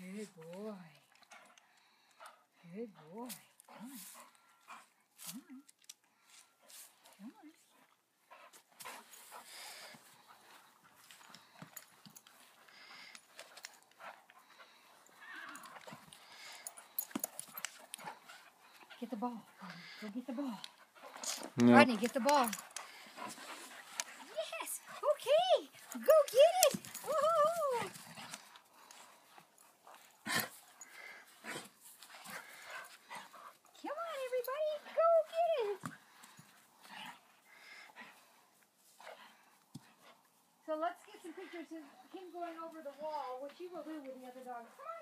boy. Good boy. Come on. Come on. Come on. Get the ball. Go get the ball. No. Rodney, get the ball. Yes. Okay. Go get it. Woohoo. Come on, everybody. Go get it. So let's get some pictures of him going over the wall, which he will do with the other dogs. Come on.